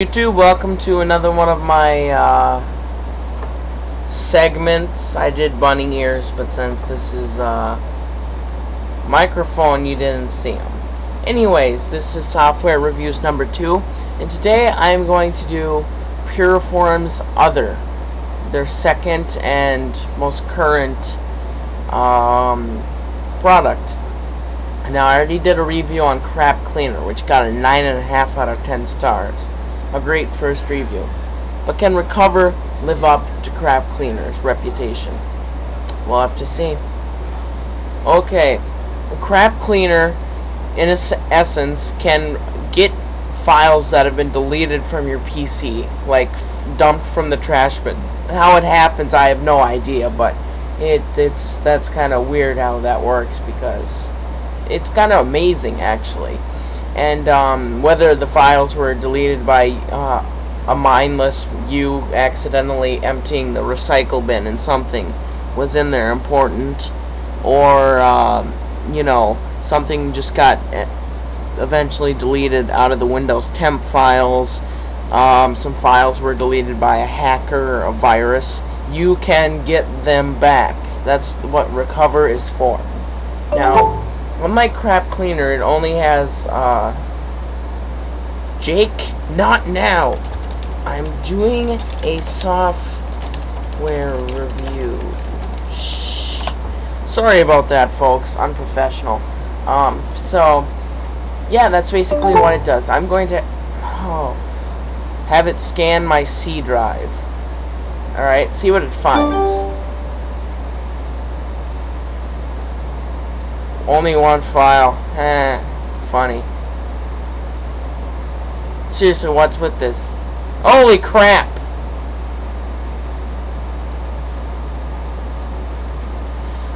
YouTube, welcome to another one of my uh, segments. I did bunny ears, but since this is uh, microphone, you didn't see them. Anyways, this is software reviews number two, and today I'm going to do Piriform's Other, their second and most current um, product. Now, I already did a review on Crap Cleaner, which got a 9.5 out of 10 stars a great first review, but can Recuva live up to Crap Cleaner's reputation? We'll have to see. Okay, Crap Cleaner, in essence, can get files that have been deleted from your PC, like dumped from the trash bin. How it happens, I have no idea, but it it's that's kind of weird how that works because it's kind of amazing actually and um, whether the files were deleted by uh, a mindless you accidentally emptying the recycle bin and something was in there important or um, you know something just got eh, eventually deleted out of the Windows temp files um, some files were deleted by a hacker or a virus you can get them back. That's what Recuva is for. Now on my crap cleaner, it only has, uh, Jake, not now. I'm doing a software review. Shh. Sorry about that, folks. Unprofessional. Um, so, yeah, that's basically what it does. I'm going to, oh, have it scan my C drive. Alright, see what it finds. Only one file. Eh, funny. Seriously, what's with this? Holy crap!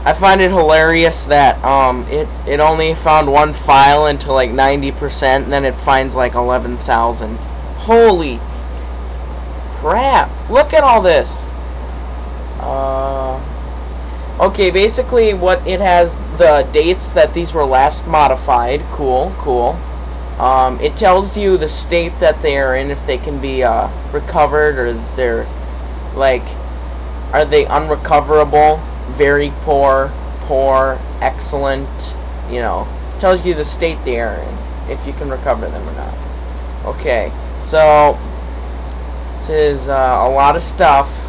I find it hilarious that um it it only found one file into like 90% and then it finds like 11,000. Holy crap. Look at all this. Uh Okay, basically what it has the dates that these were last modified. Cool, cool. Um, it tells you the state that they are in, if they can be uh, recovered or they're like, are they unrecoverable, very poor, poor, excellent, you know, tells you the state they are in, if you can recover them or not. Okay, so this is uh, a lot of stuff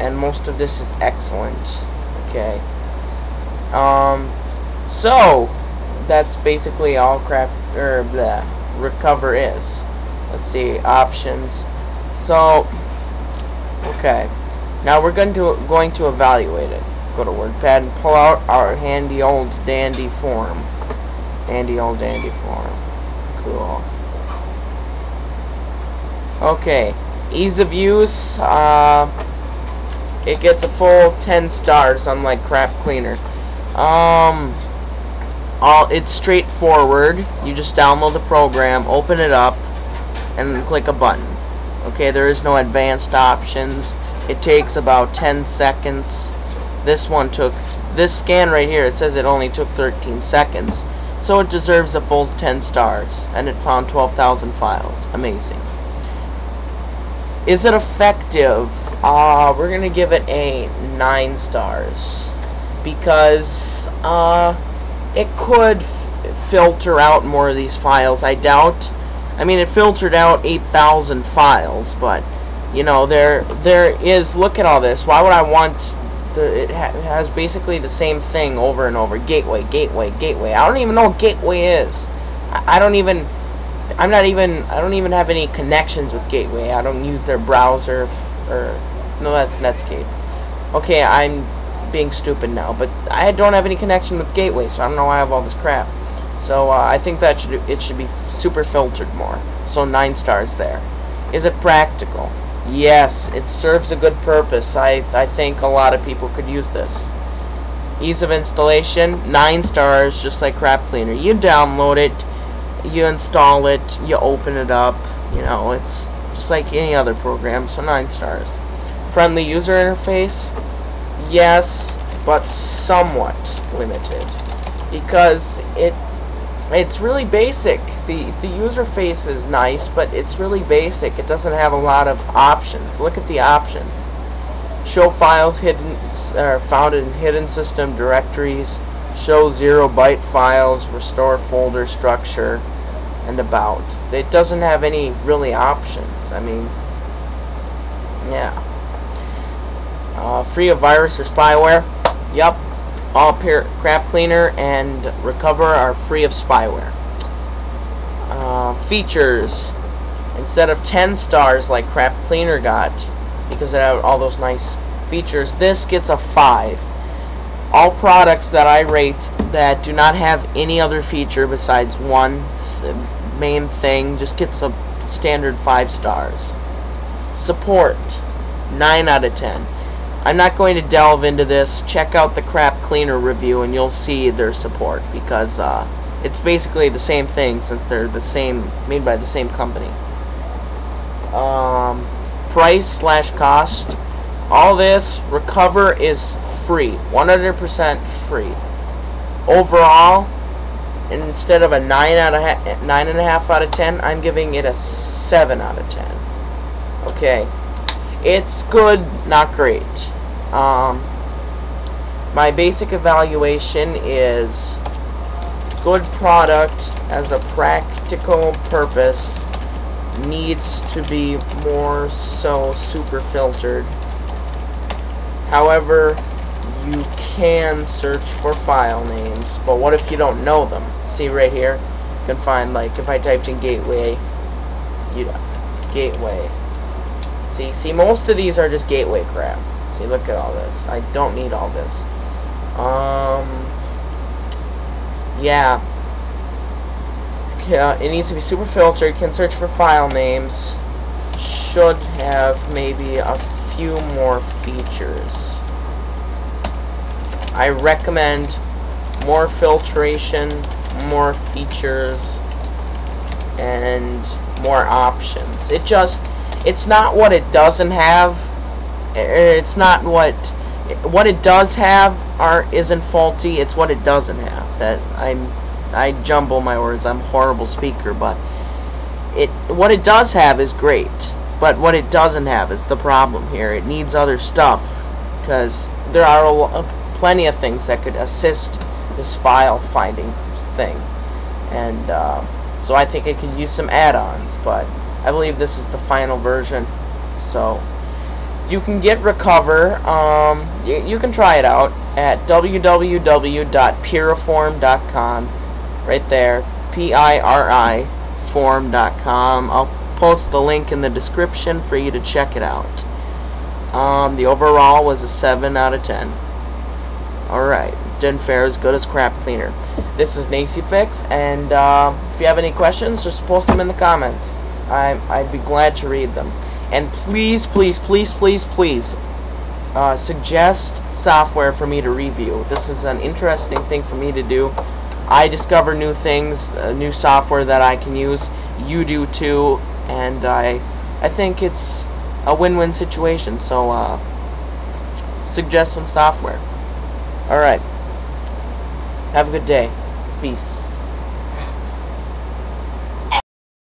and most of this is excellent. Okay. Um, so that's basically all crap or the Recuva is. Let's see options. So okay. Now we're going to going to evaluate it. Go to WordPad and pull out our handy old dandy form. Handy old dandy form. Cool. Okay. Ease of use. Uh, it gets a full 10 stars, unlike Crap Cleaner. Um, all it's straightforward. You just download the program, open it up, and click a button. Okay, there is no advanced options. It takes about 10 seconds. This one took, this scan right here, it says it only took 13 seconds. So it deserves a full 10 stars, and it found 12,000 files. Amazing. Is it effective? Uh, we're gonna give it a 9 stars. Because, uh, it could filter out more of these files. I doubt. I mean, it filtered out 8,000 files, but, you know, there there is, look at all this. Why would I want, the, it, ha has basically the same thing over and over. Gateway, gateway, gateway. I don't even know what gateway is. I, I don't even I'm not even I don't even have any connections with Gateway. I don't use their browser or no that's Netscape. Okay, I'm being stupid now, but I don't have any connection with Gateway, so I don't know why I have all this crap. So uh, I think that should it should be super filtered more. So nine stars there. Is it practical? Yes, it serves a good purpose. I I think a lot of people could use this. Ease of installation, nine stars, just like Crap Cleaner. You download it you install it, you open it up, you know, it's just like any other program, so 9 stars. Friendly user interface? Yes, but somewhat limited. Because it it's really basic. The the user face is nice, but it's really basic. It doesn't have a lot of options. Look at the options. Show files hidden are found in hidden system directories. Show zero byte files. Restore folder structure, and about. It doesn't have any really options. I mean, yeah. Uh, free of virus or spyware. Yup, all crap cleaner and Recuva are free of spyware. Uh, features. Instead of 10 stars like crap cleaner got because it had all those nice features this gets a 5 all products that I rate that do not have any other feature besides one th main thing just gets a standard 5 stars. Support. 9 out of 10 I'm not going to delve into this. Check out the Crap Cleaner review and you'll see their support because uh, it's basically the same thing since they're the same, made by the same company. Um, price slash cost. All this, Recuva is free. 100% free. Overall, instead of a 9 out of 9.5 out of 10, I'm giving it a 7 out of 10. Okay. It's good, not great. Um, my basic evaluation is good product as a practical purpose needs to be more so super filtered. However, you can search for file names, but what if you don't know them? See right here, you can find like if I typed in gateway, you gateway. See, see most of these are just gateway crap. See, look at all this. I don't need all this. Um, yeah. Uh, it needs to be super filtered. Can search for file names. Should have maybe a few more features. I recommend more filtration, more features, and more options. It just, it's not what it doesn't have it's not what what it does have are isn't faulty. It's what it doesn't have that I'm I jumble my words. I'm a horrible speaker, but it what it does have is great. But what it doesn't have is the problem here. It needs other stuff because there are a, plenty of things that could assist this file finding thing, and uh, so I think it could use some add-ons. But I believe this is the final version, so you can get Recuva. Um, you, you can try it out at www.piriform.com. Right there, P-I-R-I form.com. I'll post the link in the description for you to check it out. Um, the overall was a 7 out of 10. Alright, didn't fare as good as Crap Cleaner. This is NeCiFiX, and uh, if you have any questions, just post them in the comments. I, I'd be glad to read them. And please, please, please, please, please, uh, suggest software for me to review. This is an interesting thing for me to do. I discover new things, uh, new software that I can use. You do too, and I, I think it's a win-win situation. So, uh, suggest some software. All right. Have a good day. Peace.